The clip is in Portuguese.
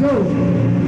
Maju.